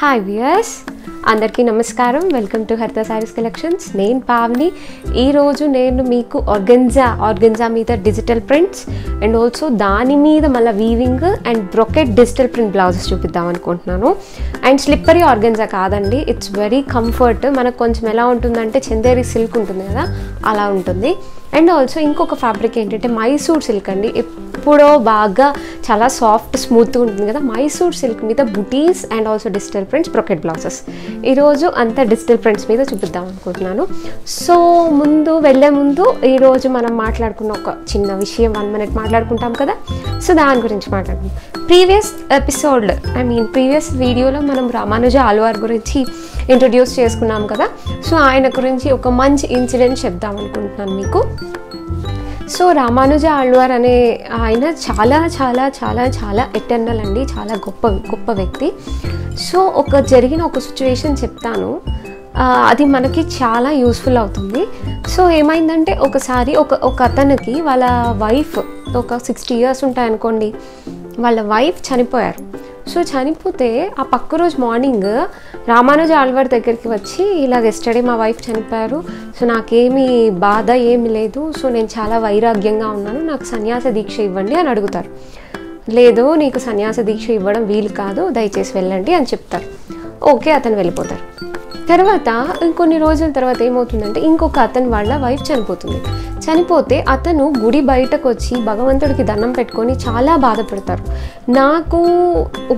Hi viewers అందరికీ నమస్కారం. Welcome to Haritha saris collections నేను పావని. ఈరోజు నేను మీకు ఆర్గెన్జా ఆర్గెన్జా మీద డిజిటల్ ప్రింట్స్ అండ్ ఆల్సో దాని మీద మళ్ళీ weaving and brocade digital print blouses చూపిద్దాం అనుకుంటున్నాను. అండ్ స్లిప్పరీ ఆర్గెన్జా కాదండి. ఇట్స్ వెరీ కంఫర్ట్ మనకు కొంచెం ఎలా ఉంటుందంటే చందేరి సిల్క్ ఉంటుంది కదా అలా ఉంటుంది. అండ్ ఆల్సో ఇంకొక ఫ్యాబ్రిక్ ఏంటంటే మైసూర్ సిల్క్ అండి. ఎప్పుడో బాగా చాలా సాఫ్ట్ స్మూత్గా ఉంటుంది కదా? మైసూర్ సిల్క్ మీద buttis and also digital prints brocade blouses. ఈరోజు అంతా డిజిటల్ ప్రింట్స్ మీద చూపిద్దాం అనుకుంటున్నాను. సో ముందు వెళ్ళే ముందు ఈరోజు మనం మాట్లాడుకున్న ఒక చిన్న విషయం వన్ మినిట్ మాట్లాడుకుంటాం కదా? సో దాని గురించి మాట్లాడుకుందాం. Previous episode I mean previous వీడియోలో మనం రామానుజ ఆల్వార్ గురించి ఇంట్రడ్యూస్ చేసుకున్నాం కదా? సో ఆయన గురించి ఒక మంచి ఇన్సిడెంట్ చెప్దాం అనుకుంటున్నాను మీకు. సో రామానుజ ఆళ్వార్ అనే ఆయన చాలా చాలా చాలా చాలా ఎటర్నల్ అండి. చాలా గొప్ప గొప్ప వ్యక్తి. సో ఒక జరిగిన ఒక సిచ్యువేషన్ చెప్తాను. అది మనకి చాలా యూస్ఫుల్ అవుతుంది. సో ఏమైందంటే ఒకసారి ఒక ఒక అతనికి వాళ్ళ వైఫ్ ఒక సిక్స్టీ ఇయర్స్ ఉంటాయనుకోండి. వాళ్ళ వైఫ్ చనిపోయారు. సో చనిపోతే ఆ పక్క రోజు మార్నింగ్ రామానుజ ఆళ్వార్ దగ్గరికి వచ్చి ఇలా ఎస్టర్డే మా వైఫ్ చనిపోయారు సో నాకేమీ బాధ ఏమి లేదు సో నేను చాలా వైరాగ్యంగా ఉన్నాను నాకు సన్యాస దీక్ష ఇవ్వండి అని అడుగుతారు. లేదు నీకు సన్యాస దీక్ష ఇవ్వడం వీలు కాదు దయచేసి వెళ్ళండి అని చెప్తారు. ఓకే అతను వెళ్ళిపోతారు. తర్వాత ఇంకొన్ని రోజుల తర్వాత ఏమవుతుందంటే ఇంకొక అతని వాళ్ళ వైఫ్ చనిపోతుంది. చనిపోతే అతను గుడి బయటకు వచ్చి భగవంతుడికి దండం పెట్టుకొని చాలా బాధపడతారు. నాకు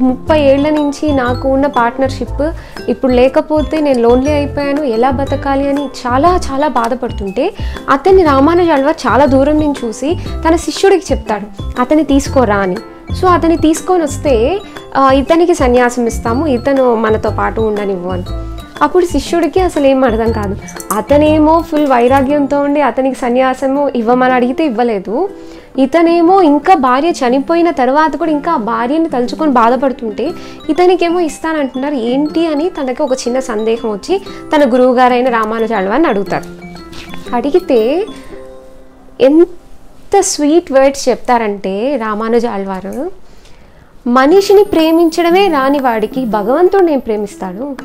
ముప్పై ఏళ్ళ నుంచి నాకు ఉన్న పార్ట్నర్షిప్ ఇప్పుడు లేకపోతే నేను లోన్లీ అయిపోయాను ఎలా బతకాలి అని చాలా చాలా బాధపడుతుంటే అతన్ని రామానుజ అల్వార్ చాలా దూరం నుంచి చూసి తన శిష్యుడికి చెప్తాడు అతన్ని తీసుకోరా అని. సో అతన్ని తీసుకొని వస్తే ఇతనికి సన్యాసం ఇస్తాము ఇతను మనతో పాటు ఉండనివ్వు అని. అప్పుడు శిష్యుడికి అసలు ఏం అర్థం కాదు. అతనేమో ఫుల్ వైరాగ్యంతో ఉండి అతనికి సన్యాసము ఇవ్వమని అడిగితే ఇవ్వలేదు. ఇతనేమో ఇంకా భార్య చనిపోయిన తర్వాత కూడా ఇంకా ఆ భార్యని తలుచుకొని బాధపడుతుంటే ఇతనికేమో ఇస్తానంటున్నారు ఏంటి? అని తనకి ఒక చిన్న సందేహం వచ్చి తన గురువుగారైన రామానుజాడవాన్ని అడుగుతారు. అడిగితే ఎంత స్వీట్ వర్డ్స్ చెప్తారంటే రామానుజ ఆళ్వారు మనిషిని ప్రేమించడమే రాని వాడికి భగవంతుడు నేను ప్రేమిస్తాడు?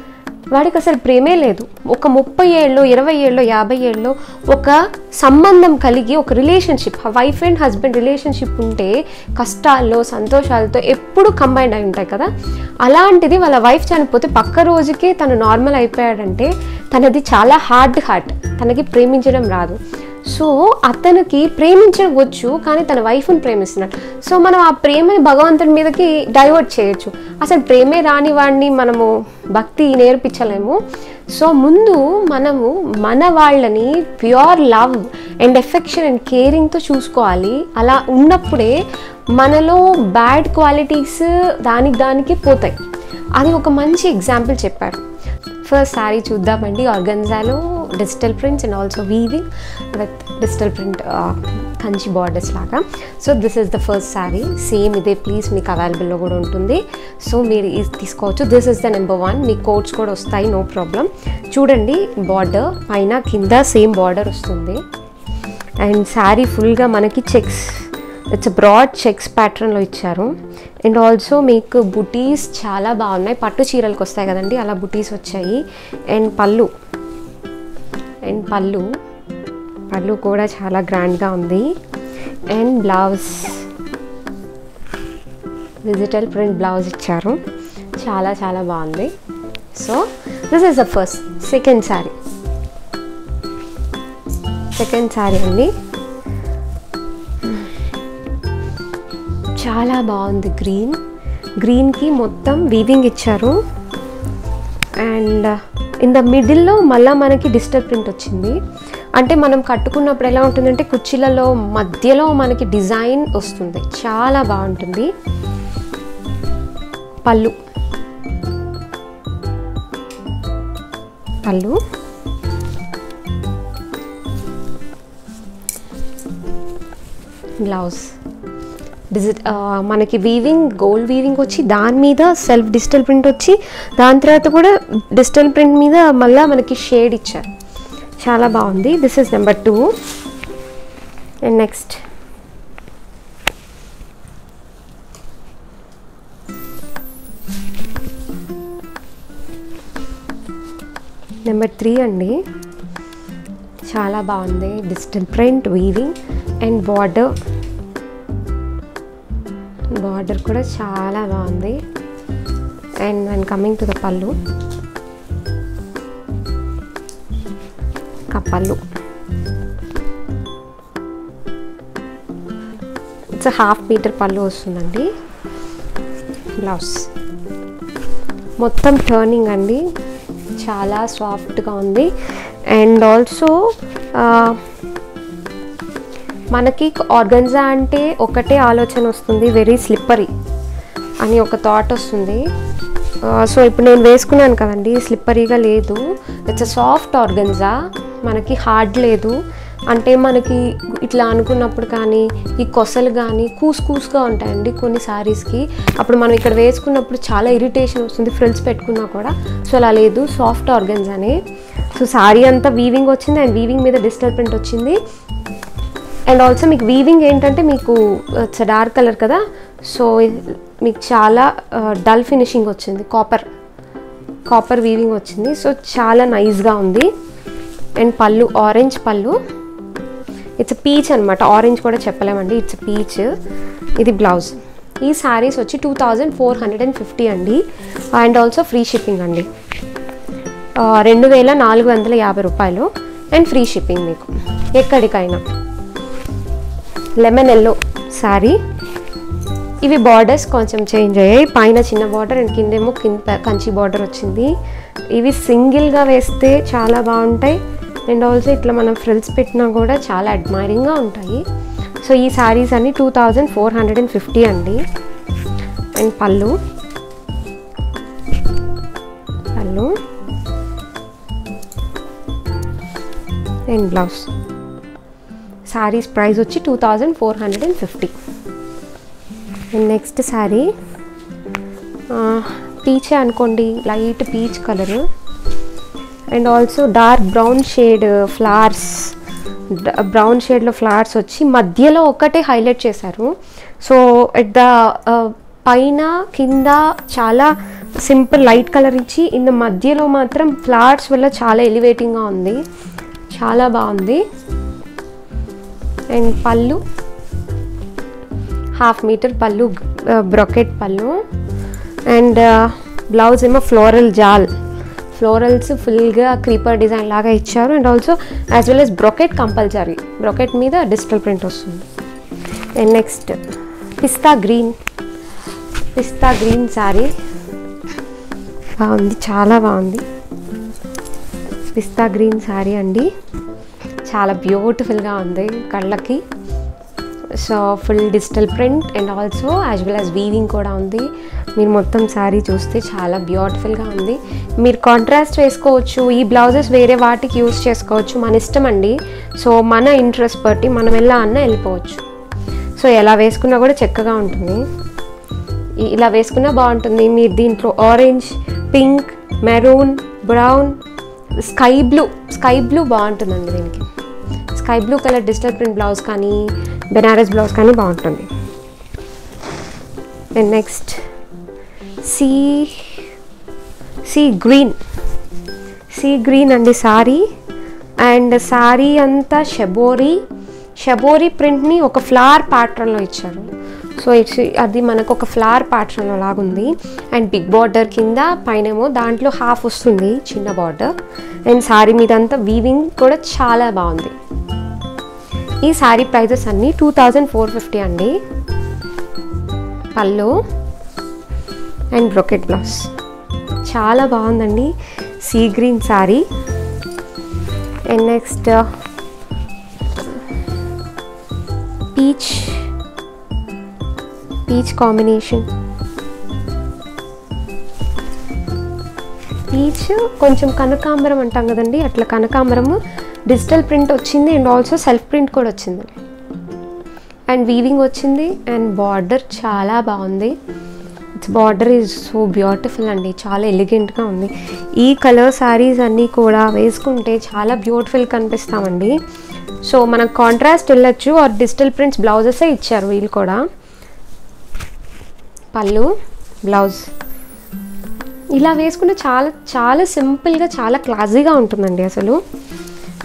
వాడికి అసలు ప్రేమే లేదు. ఒక ముప్పై ఏళ్ళు ఇరవై ఏళ్ళు యాభై ఏళ్ళు ఒక సంబంధం కలిగి ఒక relationship wife and husband relationship ఉంటే కష్టాల్లో సంతోషాలతో ఎప్పుడు కంబైండ్ అయి ఉంటాయి కదా? అలాంటిది వాళ్ళ వైఫ్ చనిపోతే పక్క రోజుకే తను నార్మల్ అయిపోయాడంటే తనది చాలా హార్డ్ హార్ట్ తనకి ప్రేమించడం రాదు. సో అతనికి ప్రేమించవచ్చు కానీ తన వైఫ్ని ప్రేమిస్తున్నాడు. సో మనం ఆ ప్రేమని భగవంతుడి మీదకి డైవర్ట్ చేయొచ్చు. అసలు ప్రేమే రాని వాడిని మనము భక్తి నేర్పించలేము. సో ముందు మనము మన వాళ్ళని pure love and affection and కేరింగ్తో చూసుకోవాలి. అలా ఉన్నప్పుడే మనలో బ్యాడ్ క్వాలిటీస్ దానికి దానికి పోతాయి. అది ఒక మంచి ఎగ్జాంపుల్ చెప్పారు. ఫస్ట్ శారీ చూద్దామండి ఆర్గన్జాలో digital prints and also weaving with digital print Kanchi borders లాగా. So this is the first sari same ఇదే ప్లీజ్ మీకు అవైలబుల్లో కూడా ఉంటుంది. సో మీరు ఇది తీసుకోవచ్చు. This is the number one me codes కూడా వస్తాయి నో ప్రాబ్లం చూడండి బార్డర్ పైన కింద సేమ్ బార్డర్ వస్తుంది. అండ్ శారీ ఫుల్గా మనకి చెక్స్ ఇట్స్ బ్రాడ్ చెక్స్ ప్యాటర్న్లో ఇచ్చారు. అండ్ ఆల్సో మీకు బుటీస్ చాలా బాగున్నాయి. పట్టు చీరలకు వస్తాయి కదండి అలా బుటీస్ వచ్చాయి. అండ్ పళ్ళు. అండ్ పళ్ళు. పళ్ళు కూడా చాలా గ్రాండ్గా ఉంది. And blouse. Digital print blouse ఇచ్చారు. చాలా చాలా బాగుంది. So this is the first second sari second sari అండి. చాలా బాగుంది గ్రీన్. గ్రీన్కి మొత్తం వీవింగ్ ఇచ్చారు. అండ్ ఇన్ ద మిడిల్లో మళ్ళీ మనకి డిజిటల్ ప్రింట్ వచ్చింది. అంటే మనం కట్టుకున్నప్పుడు ఎలా ఉంటుందంటే కుర్చీలలో మధ్యలో మనకి డిజైన్ వస్తుంది. చాలా బాగుంటుంది. పళ్ళు. పళ్ళు. బ్లౌజ్. డిజిట్ మనకి వీవింగ్ గోల్డ్ వీవింగ్ వచ్చి దాని మీద సెల్ఫ్ డిజిటల్ ప్రింట్ వచ్చి దాని తర్వాత కూడా డిజిటల్ ప్రింట్ మీద మళ్ళీ మనకి షేడ్ ఇచ్చారు. చాలా బాగుంది. This is number two and next number three అండి. చాలా బాగుంది. Digital print weaving and border border కూడా చాలా బాగుంది. And and coming to the pallu. Pallu it's half metre పళ్ళు వస్తుందండి. బ్లౌజ్ మొత్తం టర్నింగ్ అండి. చాలా సాఫ్ట్గా ఉంది. అండ్ ఆల్సో మనకి ఆర్గన్జా అంటే ఒకటే ఆలోచన వస్తుంది వెరీ స్లిప్పరీ అని ఒక థాట్ వస్తుంది. సో ఇప్పుడు నేను వేసుకున్నాను కదండి స్లిప్పరీగా లేదు. ఇట్స్ అ సాఫ్ట్ ఆర్గన్జా మనకి హార్డ్ లేదు. అంటే మనకి ఇట్లా అనుకున్నప్పుడు కానీ ఈ కొసలు కానీ కూస్ కూస్గా ఉంటాయండి కొన్ని శారీస్కి అప్పుడు మనం ఇక్కడ వేసుకున్నప్పుడు చాలా ఇరిటేషన్ వస్తుంది ఫ్రిల్స్ పెట్టుకున్నా కూడా. సో అలా లేదు సాఫ్ట్ ఆర్గన్స్ అని సో శారీ అంతా వీవింగ్ వచ్చింది అండ్ వీవింగ్ మీద డిజిటల్ ప్రింట్ వచ్చింది. అండ్ ఆల్సో మీకు వీవింగ్ ఏంటంటే మీకు ఇట్స్ డార్క్ కలర్ కదా. సో మీకు చాలా uh, డల్ ఫినిషింగ్ వచ్చింది. కాపర్ కాపర్ వీవింగ్ వచ్చింది. సో చాలా నైస్గా ఉంది. అండ్ పళ్ళు ఆరెంజ్ పళ్ళు. ఇట్స్ పీచ్ అనమాట ఆరెంజ్ కూడా చెప్పలేమండి. ఇట్స్ పీచ్ ఇది బ్లౌజ్ ఈ శారీస్ వచ్చి two thousand four hundred and fifty అండి. అండ్ ఆల్సో ఫ్రీ షిప్పింగ్ అండి. Uh, రెండు వేల నాలుగు వందల యాభై రూపాయలు. అండ్ ఫ్రీ షిప్పింగ్ మీకు. ఎక్కడికైనా. లెమన్ ఎల్లో శారీ ఇవి బార్డర్స్ కొంచెం చేంజ్ అయ్యాయి. పైన చిన్న బార్డర్ అండ్ కిందేమో కింద కంచి బార్డర్ వచ్చింది. ఇవి సింగిల్గా వేస్తే చాలా బాగుంటాయి. అండ్ ఆల్సో ఇట్లా మనం ఫ్రిల్స్ పెట్టినా కూడా చాలా అడ్మైరింగ్గా ఉంటాయి. సో ఈ శారీస్ అన్ని two thousand four hundred and fifty అండి. And pallu. Pallu. And blouse saris price వచ్చి two thousand four hundred and fifty. And next sari పీచే అనుకోండి light peach colour. And also dark brown shade flowers brown షేడ్లో flowers వచ్చి మధ్యలో ఒక్కటే highlight చేశారు. So at the పైన కింద చాలా సింపుల్ లైట్ కలర్ ఇచ్చి ఇంత మధ్యలో మాత్రం ఫ్లవర్స్ వల్ల చాలా ఎలివేటింగ్గా ఉంది. చాలా బాగుంది. And pallu half meter pallu brocade pallu and blouse ఏమో ఫ్లోరల్ జాల్. ఫ్లోరల్స్ ఫుల్గా క్రీపర్ డిజైన్ లాగా ఇచ్చారు. And also as well as brocade compulsory brocade మీద డిజిటల్ ప్రింట్ వస్తుంది. And next pista green pista green sari బాగుంది చాలా బాగుంది. పిస్తా గ్రీన్ శారీ అండి. చాలా బ్యూటిఫుల్గా ఉంది కళ్ళకి. So full digital print and also as well as weaving కూడా ఉంది. మీరు మొత్తం శారీ చూస్తే చాలా బ్యూటిఫుల్గా ఉంది. మీరు కాంట్రాస్ట్ వేసుకోవచ్చు ఈ బ్లౌజెస్ వేరే వాటికి యూస్ చేసుకోవచ్చు మన ఇష్టం అండి. సో మన ఇంట్రెస్ట్ బట్టి మనం ఎలా అన్న వెళ్ళిపోవచ్చు. సో ఎలా వేసుకున్నా కూడా చక్కగా ఉంటుంది. ఇలా వేసుకున్నా బాగుంటుంది. మీరు దీంట్లో orange pink maroon brown sky blue sky blue బాగుంటుందండి దీనికి. Sky blue colour digital print blouse కానీ బెనారస్ బ్లౌజ్ కానీ బాగుంటుంది. And next sea sea green sea green అండి సారీ. అండ్ సారీ అంతా షబోరీ. షబోరీ ప్రింట్ని ఒక ఫ్లవర్ ప్యాటర్న్లో ఇచ్చారు. సో ఇట్స్ అది మనకు ఒక ఫ్లవర్ ప్యాటర్న్ లాగుంది. అండ్ బిగ్ బార్డర్ కింద పైనేమో దాంట్లో హాఫ్ వస్తుంది చిన్న బార్డర్ అండ్ సారీ మీద అంతా వీవింగ్ కూడా చాలా బాగుంది. ఈ శారీ ప్రైజెస్ అన్నీ టూ థౌజండ్ ఫోర్ ఫిఫ్టీ అండి. Pallu and brocade blouse. చాలా బాగుందండి. Sea green sari and next peach peach combination peach కొంచెం కనకాంబరం అంటాం కదండి. అట్లా కనకాంబరము డిజిటల్ ప్రింట్ వచ్చింది అండ్ ఆల్సో సెల్ఫ్ ప్రింట్ కూడా వచ్చింది. అండ్ వీవింగ్ వచ్చింది అండ్ బార్డర్ చాలా బాగుంది. It's border is so beautiful అండి. చాలా ఎలిగెంట్గా ఉంది. ఈ కలర్ శారీస్ అన్నీ కూడా వేసుకుంటే చాలా బ్యూటిఫుల్ కనిపిస్తామండి. సో మనకు కాంట్రాస్ట్ వెళ్ళొచ్చు ఆర్ డిజిటల్ ప్రింట్స్ బ్లౌజెసే ఇచ్చారు వీళ్ళు కూడా. పళ్ళు బ్లౌజ్ ఇలా వేసుకుంటే చాలా చాలా సింపుల్గా చాలా క్లాజీగా ఉంటుందండి అసలు.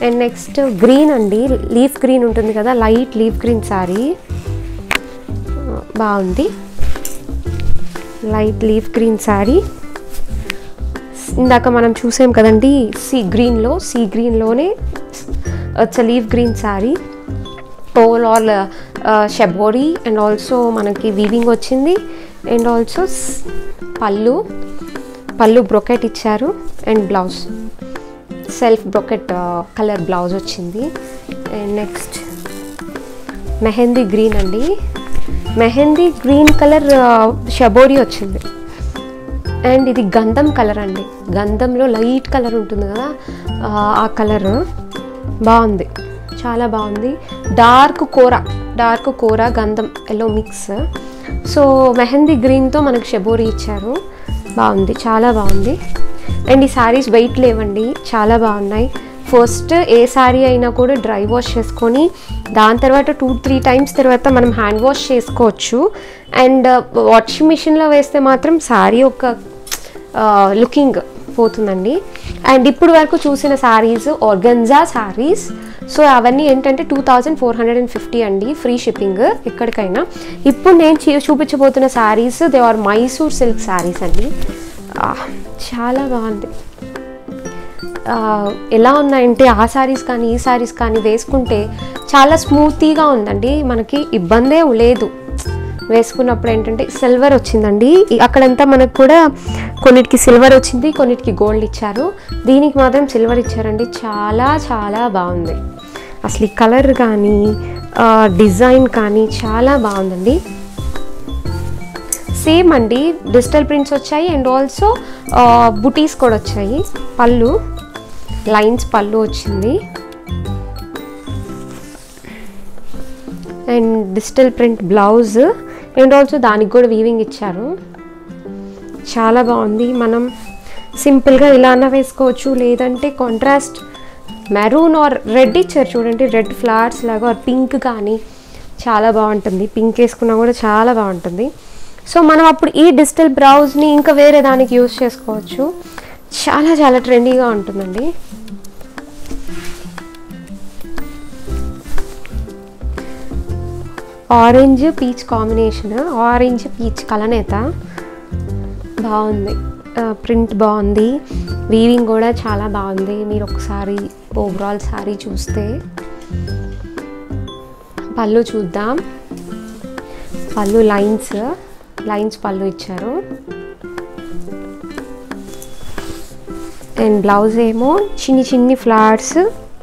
అండ్ నెక్స్ట్ గ్రీన్ అండి. లీఫ్ గ్రీన్ ఉంటుంది కదా లైట్ లీఫ్ గ్రీన్ శారీ బాగుంది. లైట్ లీఫ్ గ్రీన్ శారీ ఇందాక మనం చూసాం కదండి సీ గ్రీన్లో sea గ్రీన్లోనే it's leaf green sari all shibori and also మనకి వీవింగ్ వచ్చింది. And also pallu. Pallu brocade ఇచ్చారు. And blouse self brocade colour blouse వచ్చింది. అండ్ నెక్స్ట్ మెహందీ గ్రీన్ అండి. మెహందీ గ్రీన్ కలర్ షబోరీ వచ్చింది. అండ్ ఇది గంధం కలర్ అండి. గంధంలో లైట్ కలర్ ఉంటుంది కదా ఆ కలర్ బాగుంది. చాలా బాగుంది. డార్క్ కూర డార్క్ కూర గంధం ఎల్లో మిక్స్. సో మెహందీ గ్రీన్తో మనకు షబోరీ ఇచ్చారు. బాగుంది చాలా బాగుంది. అండ్ ఈ శారీస్ వెయిట్ లేవండి చాలా బాగున్నాయి. ఫస్ట్ ఏ శారీ అయినా కూడా డ్రై వాష్ చేసుకొని దాని తర్వాత టూ త్రీ టైమ్స్ తర్వాత మనం హ్యాండ్ వాష్ చేసుకోవచ్చు. అండ్ uh, వాషింగ్ మిషన్లో వేస్తే మాత్రం శారీ ఒక లుకింగ్ పోతుందండి. అండ్ ఇప్పుడు వరకు చూసిన శారీస్ ఆర్గన్జా శారీస్ సో అవన్నీ ఏంటంటే two thousand four hundred and fifty అండి ఫ్రీ షిప్పింగ్ ఎక్కడికైనా. ఇప్పుడు నేను చూపించబోతున్న saris they are Mysore silk saris అండి. చాలా బాగుంది. ఎలా ఉన్నాయంటే ఆ శారీస్ కానీ ఈ శారీస్ కానీ వేసుకుంటే చాలా స్మూతీగా ఉందండి. మనకి ఇబ్బందే లేదు. వేసుకున్నప్పుడు ఏంటంటే సిల్వర్ వచ్చిందండి. అక్కడంతా మనకు కూడా కొన్నిటికి సిల్వర్ వచ్చింది కొన్నిటికి గోల్డ్ ఇచ్చారు. దీనికి మాత్రం సిల్వర్ ఇచ్చారండి. చాలా చాలా బాగుంది. అసలు ఈ కలర్ కానీ డిజైన్ కానీ చాలా బాగుందండి. సేమ్ అండి. డిజిటల్ ప్రింట్స్ వచ్చాయి అండ్ ఆల్సో బుటీస్ కూడా వచ్చాయి. పళ్ళు లైన్స్ పళ్ళు వచ్చింది. And digital print blouse. And also దానికి కూడా వీవింగ్ ఇచ్చారు. చాలా బాగుంది. మనం సింపుల్గా ఇలానా వేసుకోవచ్చు. లేదంటే కాంట్రాస్ట్ మెరూన్ ఆర్ రెడ్ ఇచ్చారు చూడండి. రెడ్ ఫ్లవర్స్ లాగా ఆర్ పింక్ కానీ. చాలా బాగుంటుంది. పింక్ వేసుకున్నా కూడా చాలా బాగుంటుంది. సో మనం అప్పుడు ఈ డిజిటల్ బ్రౌజ్ని ఇంకా వేరే దానికి యూస్ చేసుకోవచ్చు. చాలా చాలా ట్రెండీగా ఉంటుందండి. Orange peach combination orange peach కలనేత. బాగుంది. ప్రింట్ బాగుంది. వీవింగ్ కూడా చాలా బాగుంది. మీరు ఒకసారి ఓవరాల్ సారీ చూస్తే. పళ్ళు చూద్దాం. పళ్ళు లైన్స్. లైన్స్ పళ్ళు ఇచ్చారు. అండ్ బ్లౌజ్ ఏమో చిన్ని చిన్ని ఫ్లవర్స్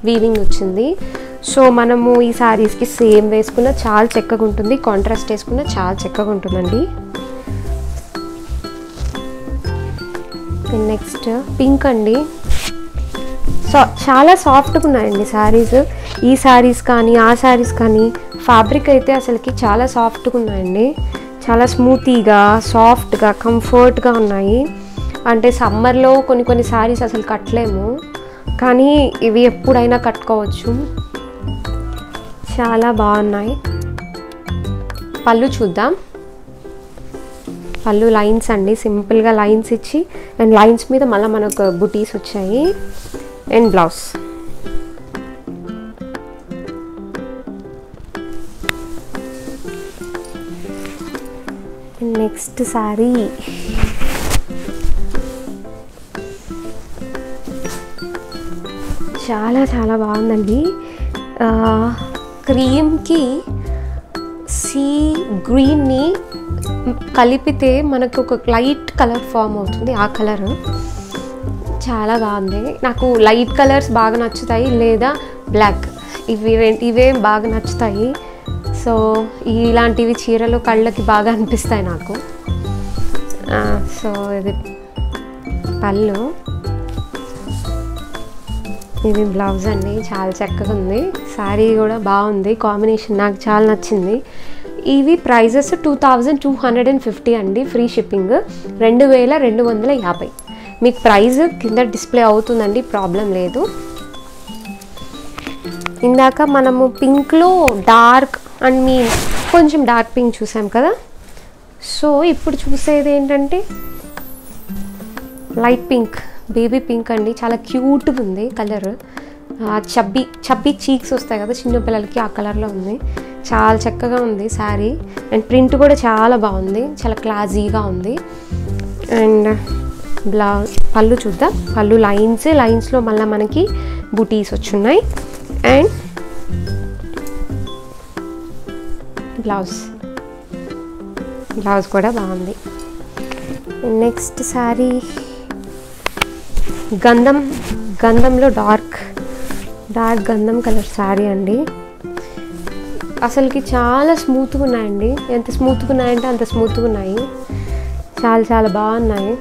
వీవింగ్ వచ్చింది. సో మనము ఈ శారీస్కి సేమ్ వేసుకున్న చాలా చక్కగా ఉంటుంది. కాంట్రాస్ట్ వేసుకున్న చాలా చక్కగా ఉంటుందండి. నెక్స్ట్ పింక్ అండి. సో చాలా సాఫ్ట్గా ఉన్నాయండి శారీస్ ఈ శారీస్ కానీ ఆ శారీస్ కానీ ఫ్యాబ్రిక్ అయితే అసలుకి చాలా సాఫ్ట్గా ఉన్నాయండి. చాలా స్మూతీగా సాఫ్ట్గా కంఫర్ట్గా ఉన్నాయి. అంటే సమ్మర్లో కొన్ని కొన్ని శారీస్ అసలు కట్టలేము. కానీ ఇవి ఎప్పుడైనా కట్టుకోవచ్చు. చాలా బాగున్నాయి. పళ్ళు చూద్దాం. పళ్ళు లైన్స్ అండి. సింపుల్గా లైన్స్ ఇచ్చి అండ్ లైన్స్ మీద మళ్ళీ మనకు బుటీస్ వచ్చాయి. And blouse next sari. చాలా చాలా బాగుందండి. క్రీమ్కి సీ గ్రీన్ని కలిపితే మనకు ఒక లైట్ కలర్ ఫామ్ అవుతుంది. ఆ కలర్ చాలా బాగుంది. నాకు లైట్ కలర్స్ బాగా నచ్చుతాయి లేదా బ్లాక్. ఇవి రెండు ఇవే బాగా నచ్చుతాయి. సో ఇలాంటివి చీరలు కళ్ళకి బాగా అనిపిస్తాయి నాకు. సో ఇది పళ్ళు. ఇది బ్లౌజ్ అండి చాలా చక్కగా ఉంది. శారీ కూడా బాగుంది కాంబినేషన్ నాకు చాలా నచ్చింది. ఇవి prices two thousand two hundred and fifty అండి ఫ్రీ షిప్పింగ్. రెండు వేల రెండు వందల యాభై. మీకు ప్రైస్ కింద డిస్ప్లే అవుతుందండి ప్రాబ్లం లేదు. ఇందాక మనము పింక్లో డార్క్ అండ్ మీ కొంచెం డార్క్ పింక్ చూసాం కదా? సో ఇప్పుడు చూసేది ఏంటంటే లైట్ పింక్ బేబీ పింక్ అండి. చాలా క్యూట్గా ఉంది కలర్. చబ్బీ చబ్బీ చీక్స్ వస్తాయి కదా చిన్నపిల్లలకి ఆ కలర్లో ఉంది. చాలా చక్కగా ఉంది శారీ. అండ్ ప్రింట్ కూడా చాలా బాగుంది. చాలా క్లాజీగా ఉంది. అండ్ బ్లౌజ్ పళ్ళు చూద్దాం. పళ్ళు లైన్స్ లైన్స్లో మళ్ళీ మనకి బుటీస్ వచ్చున్నాయి. అండ్ బ్లౌజ్ బ్లౌజ్ కూడా బాగుంది. నెక్స్ట్ శారీ గంధం గంధంలో డార్క్ డార్క్ గంధం కలర్ శారీ అండి. అసలుకి చాలా స్మూత్గా ఉన్నాయండి. ఎంత స్మూత్గా ఉన్నాయంటే అంత స్మూత్గా ఉన్నాయి. చాలా చాలా బాగున్నాయి.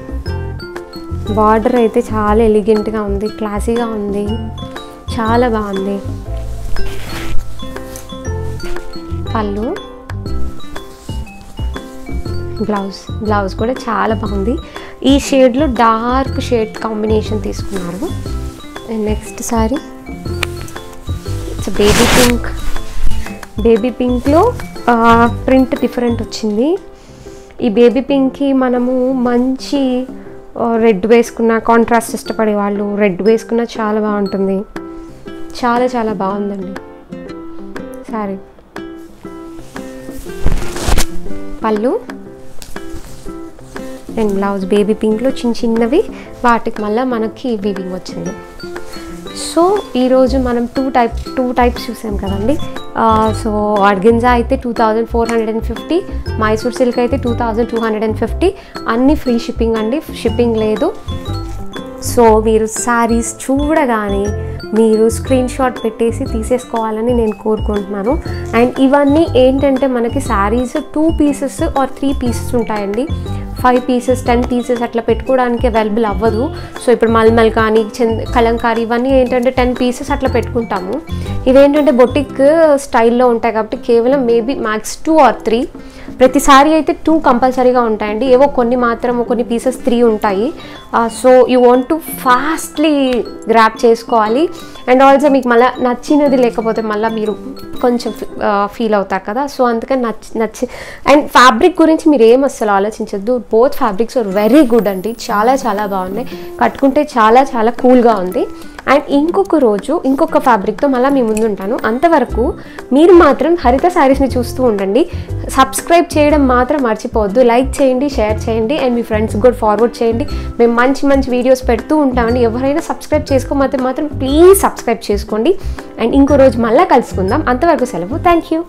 బార్డర్ అయితే చాలా ఎలిగెంట్గా ఉంది క్లాసీగా ఉంది. చాలా బాగుంది. పళ్ళు. బ్లౌజ్. బ్లౌజ్ కూడా చాలా బాగుంది. ఈ షేడ్లో డార్క్ షేడ్ కాంబినేషన్ తీసుకున్నారు. Next sari. It's baby pink. Baby పింక్లో print different వచ్చింది. ఈ బేబీ పింక్కి మనము మంచి రెడ్ వేసుకున్న కాంట్రాస్ట్ ఇష్టపడే వాళ్ళు రెడ్ వేసుకున్న చాలా బాగుంటుంది. చాలా చాలా బాగుందండి. సారీ. పళ్ళు. అండ్ బ్లౌజ్ బేబీ పింక్లో చిన్న చిన్నవి. వాటికి మళ్ళీ మనకి వీవింగ్ వచ్చింది. సో ఈరోజు మనం టూ టైప్ టూ టైప్స్ చూసాం కదండి. సో అడ్గిన్జా అయితే two thousand four hundred and fifty Mysore silk అయితే two thousand two hundred and fifty. అన్నీ ఫ్రీ షిప్పింగ్ అండి. షిప్పింగ్ లేదు. సో మీరు శారీస్ చూడగానే మీరు స్క్రీన్ షాట్ పెట్టేసి తీసేసుకోవాలని నేను కోరుకుంటున్నాను. అండ్ ఇవన్నీ ఏంటంటే మనకి saris two pieces or three pieces ఉంటాయండి. ఫైవ్ పీసెస్ టెన్ పీసెస్ అట్లా పెట్టుకోవడానికి అవైలబుల్ అవ్వదు. సో ఇప్పుడు మల్మల్ కానీ చంద్ కలంకారీ ఇవన్నీ ఏంటంటే టెన్ పీసెస్ అట్లా పెట్టుకుంటాము. ఇవేంటంటే బొటిక్ స్టైల్లో ఉంటాయి కాబట్టి కేవలం maybe max two or three ప్రతిసారి అయితే టూ కంపల్సరీగా ఉంటాయండి. ఏవో కొన్ని మాత్రం కొన్ని పీసెస్ త్రీ ఉంటాయి. So you want to fastly grab చేసుకోవాలి. అండ్ ఆల్సో మీకు మళ్ళీ నచ్చినది లేకపోతే మళ్ళీ మీరు కొంచెం ఫీల్ అవుతారు కదా. సో అందుకని నచ్చి నచ్చి అండ్ ఫ్యాబ్రిక్ గురించి మీరు ఏం అస్సలు ఆలోచించద్దు. Both fabrics are very good అండి. చాలా చాలా బాగున్నాయి. కట్టుకుంటే చాలా చాలా కూల్గా ఉంది. అండ్ ఇంకొక రోజు ఇంకొక ఫ్యాబ్రిక్తో మళ్ళీ మీ ముందు ఉంటాను. అంతవరకు మీరు మాత్రం హరిత శారీస్ని చూస్తూ ఉండండి. సబ్స్క్రైబ్ చేయడం మాత్రం మర్చిపోవద్దు. లైక్ చేయండి షేర్ చేయండి అండ్ మీ ఫ్రెండ్స్కి కూడా ఫార్వర్డ్ చేయండి. మేము మంచి మంచి వీడియోస్ పెడుతూ ఉంటామండి. ఎవరైనా సబ్స్క్రైబ్ చేసుకోకపోతే మాత్రం ప్లీజ్ సబ్స్క్రైబ్ చేసుకోండి. అండ్ ఇంకో రోజు మళ్ళీ కలుసుకుందాం. అంతవరకు సెలవు. Thank you